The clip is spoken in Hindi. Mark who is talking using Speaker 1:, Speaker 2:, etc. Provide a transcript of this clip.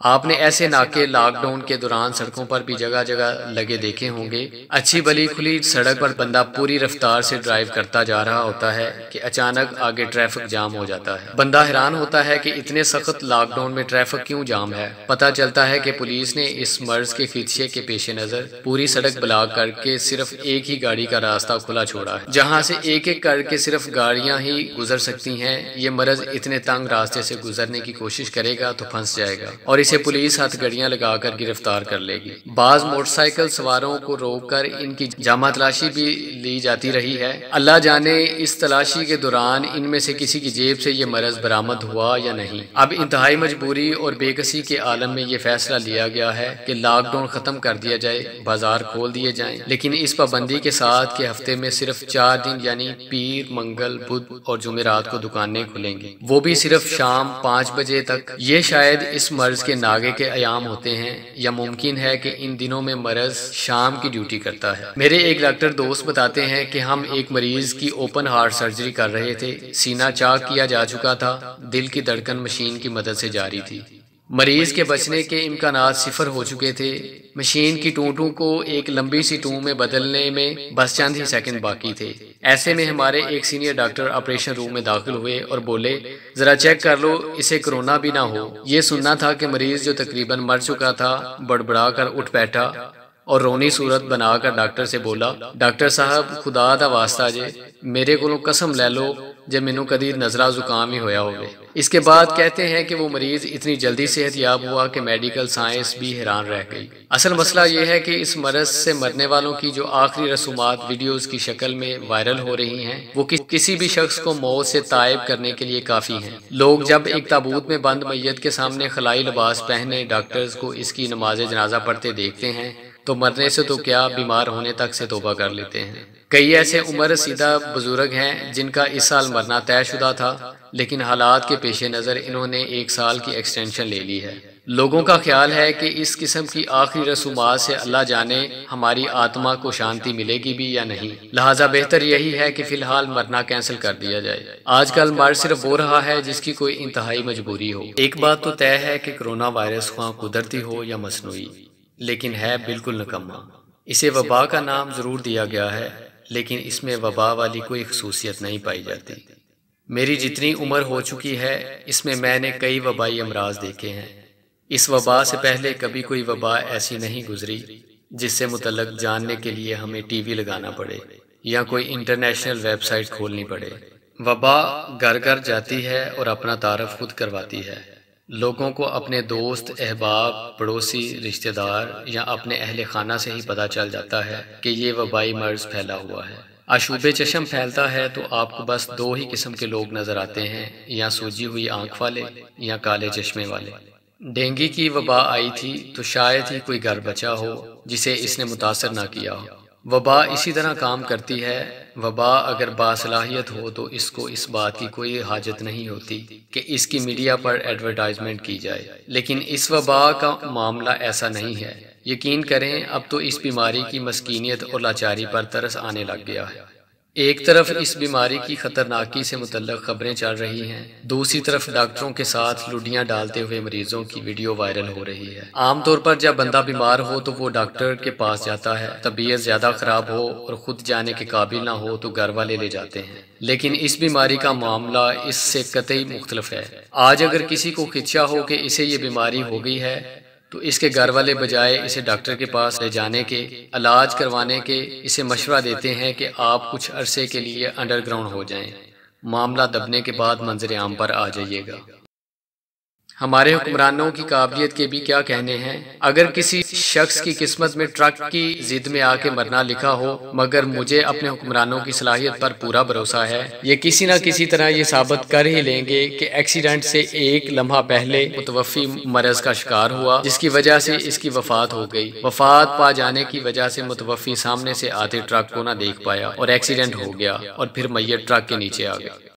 Speaker 1: आपने ऐसे नाके लॉकडाउन के दौरान सड़कों पर भी जगह जगह लगे देखे होंगे। अच्छी बली खुली सड़क पर बंदा पूरी रफ्तार से ड्राइव करता जा रहा होता है कि अचानक आगे ट्रैफ़िक जाम हो जाता है। बंदा हैरान होता है कि इतने सख्त लॉकडाउन में ट्रैफ़िक क्यों जाम है? पता चलता है कि पुलिस ने इस मर्ज के खिदशे के पेश नज़र पूरी सड़क ब्लॉक करके सिर्फ़ एक ही गाड़ी का रास्ता खुला छोड़ा है जहाँ से एक एक करके सिर्फ़ गाड़ियाँ ही गुजर सकती हैं ये मर्ज इतने तंग रास्ते से गुजरने की कोशिश करेगा तो फंस जाएगा और इसे पुलिस हथगड़ियाँ लगाकर गिरफ़्तार कर लेगी। बाज मोटरसाइकिल सवारों को रोककर इनकी जामा तलाशी भी ली जाती रही है। अल्लाह जाने इस तलाशी के दौरान इनमें से किसी की जेब से ये मरज बरामद हुआ या नहीं। अब इंतहाई मजबूरी और बेकसी के आलम में ये फैसला लिया गया है कि लॉकडाउन खत्म कर दिया जाए, बाज़ार खोल दिए जाए। लेकिन इस पाबंदी के साथ के हफ़्ते में सिर्फ़ चार दिन यानी पीर, मंगल, बुध और जुमेरात को दुकानें खुलेंगी। वो भी सिर्फ़ शाम पाँच बजे तक। ये शायद इस मर्ज के नागे के आयाम होते हैं, या मुमकिन है कि इन दिनों में मरज शाम की ड्यूटी करता है। मेरे एक डॉक्टर दोस्त बताते हैं कि हम एक मरीज़ की ओपन हार्ट सर्जरी कर रहे थे। सीना चाक किया जा चुका था, दिल की धड़कन मशीन की मदद से जारी थी। मरीज़ के बचने के इम्कान सिफर हो चुके थे। मशीन की टूटों को एक लंबी सी टू में बदलने में बस चंद ही सेकंड बाकी थे। ऐसे में हमारे एक सीनियर डॉक्टर ऑपरेशन रूम में दाखिल हुए और बोले जरा चेक कर लो इसे कोरोना भी ना हो। ये सुनना था कि मरीज़ जो तकरीबन मर चुका था बड़बड़ा कर उठ बैठा। और रोनी सूरत बनाकर डॉक्टर से बोला डॉक्टर साहब खुदा का वास्ता जे मेरे को कसम ले लो जब मैनू कदी नजरा जुकाम ही होया हो इसके बाद कहते हैं कि वो मरीज़ इतनी जल्दी सेहत याब हुआ कि मेडिकल साइंस भी हैरान रह गई। असल मसला ये है कि इस मरज से मरने वालों की जो आखिरी रसूमात वीडियोस की शक्ल में वायरल हो रही हैं वो कि, किसी भी शख्स को मौत से तायब करने के लिए काफ़ी हैं। लोग जब एक ताबूत में बंद मैयत के सामने खलाई लिबास पहने डॉक्टर्स को इसकी नमाज़ जनाजा पढ़ते देखते हैं तो मरने से तो क्या बीमार होने तक से तोबा कर लेते हैं। कई ऐसे उम्र सीधा बुज़ुर्ग हैं, जिनका इस साल मरना तयशुदा था, लेकिन हालात के पेश नज़र इन्होंने एक साल की एक्सटेंशन ले ली है। लोगों का ख्याल है कि इस किस्म की आखिरी रसूमात से अल्लाह जाने हमारी आत्मा को शांति मिलेगी भी या नहीं। लिहाजा बेहतर यही है कि फ़िलहाल मरना कैंसिल कर दिया जाए। आजकल मर सिर्फ़ वो रहा है जिसकी कोई इंतहाई मजबूरी हो। एक बात तो तय है कि कोरोना वायरस वहाँ कुदरती हो या मसनू लेकिन है बिल्कुल नकम्मा। इसे वबा का नाम ज़रूर दिया गया है, लेकिन इसमें वबा वाली कोई खसूसियत नहीं पाई जाती। मेरी जितनी उम्र हो चुकी है, इसमें मैंने कई वबाई अमराज देखे हैं। इस वबा से पहले कभी कोई वबा ऐसी नहीं गुजरी, जिससे मुतलक जानने के लिए हमें टीवी लगाना पड़े, या कोई इंटरनेशनल वेबसाइट खोलनी पड़े। वबा घर घर जाती है और अपना तारफ खुद करवाती है। लोगों को अपने दोस्त, अहबाब, पड़ोसी, रिश्तेदार या अपने अहल खाना से ही पता चल जाता है कि ये वबाई मर्ज फैला हुआ है। अशुभ चशम फैलता है तो आपको बस दो ही किस्म के लोग नज़र आते हैं, या सूजी हुई आँख वाले या काले चश्मे वाले। डेंगू की वबा आई थी तो शायद ही कोई घर बचा हो, जिसे इसने मुतासर ना किया हो। वबा इसी तरह काम करती है। वबा अगर बासलाहियत हो तो इसको इस बात की कोई हाजत नहीं होती कि इसकी मीडिया पर एडवर्टाइजमेंट की जाए। लेकिन इस वबा का मामला ऐसा नहीं है। यकीन करें, अब तो इस बीमारी की मस्किनियत और लाचारी पर तरस आने लग गया है। एक तरफ़ इस बीमारी की खतरनाकी से मुतल खबरें चल रही हैं, दूसरी तरफ़ डॉक्टरों के साथ लुडियाँ डालते हुए मरीजों की वीडियो वायरल हो रही है। आमतौर पर जब बंदा बीमार हो तो वो डॉक्टर के पास जाता है, तबीयत ज़्यादा खराब हो और खुद जाने के काबिल ना हो तो घर वाले ले जाते हैं। लेकिन इस बीमारी का मामला इससे कतई मुख्तलिफ़ है। आज अगर किसी को खिंचा हो कि इसे ये बीमारी हो गई है तो इसके घर वाले बजाय इसे डॉक्टर के पास ले जाने के, इलाज करवाने के, इसे मशवरा देते हैं कि आप कुछ अरसे के लिए अंडरग्राउंड हो जाएँ। मामला दबने के बाद मंजर आम पर आ जाइएगा हमारे हुक्मरानों की काबिलियत के भी क्या कहने हैं? अगर किसी शख्स की किस्मत में ट्रक की जिद में आके मरना लिखा हो, मगर मुझे अपने हुक्मरानों की सलाहियत पर पूरा भरोसा है, ये किसी न किसी तरह ये साबित कर ही लेंगे कि एक्सीडेंट से एक लम्हा पहले मुतवफ़ी मरज का शिकार हुआ, जिसकी वजह से इसकी वफात हो गई। वफात पा जाने की वजह से मुतवफ़ी सामने से आते ट्रक को ना देख पाया और एक्सीडेंट हो गया और फिर मैय ट्रक के नीचे आ गया।